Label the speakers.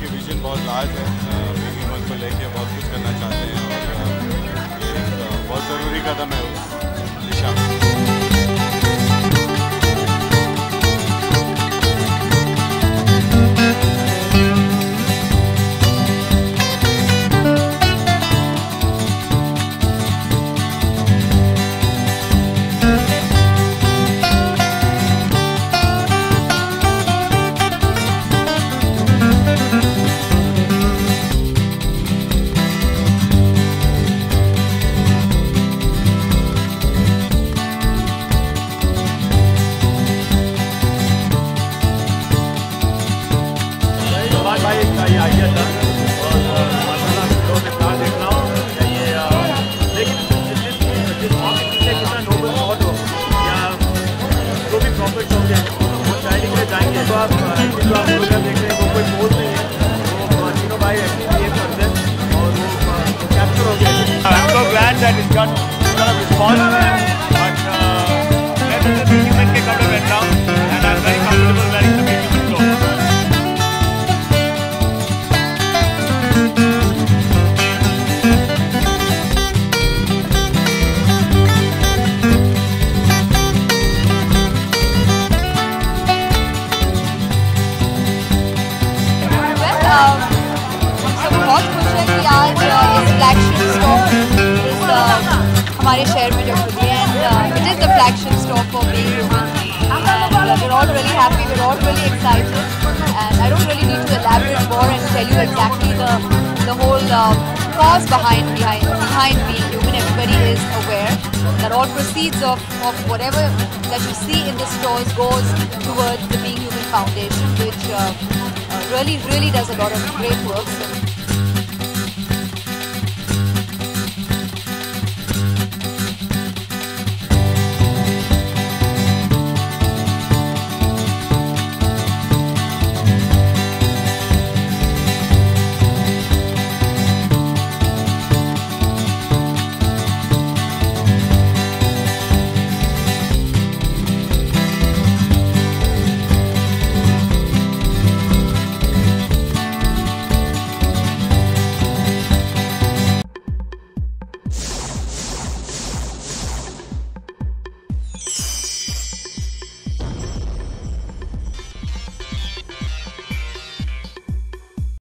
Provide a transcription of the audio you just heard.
Speaker 1: कि विजन बहुत लार्ज है। ह्यूमन
Speaker 2: को लेके बहुत कुछ करना चाहते हैं और ये बहुत ज़रूरी कदम है आइए सर और माशाल्लाह जो कितना देखना हो चाहिए लेकिन जिस जिस ऑफ़िस से कितना नोबल बहुत हो या जो भी प्रॉफिट हो गया वो चाय के लिए जाएँगे तो आप जो आप रोज़गार देख रहे हैं वो कोई बोल नहीं है वो तीनों भाई एक्चुअली एक करते हैं और वो कैप्चर हो गया I am so glad that it got response
Speaker 3: बहुत खुश है कि आज uh, इस फ्लैगशिप स्टॉप इस uh, हमारे शहर में जो खुली है and it is the flagship stop for being human and we're all really happy we're all really excited and I don't really need to elaborate more and tell you exactly the the whole uh, cause behind behind behind being human everybody is aware that all proceeds of, of whatever that you see in the stores goes towards the Being Human Foundation which uh, uh, really really does a lot of great work.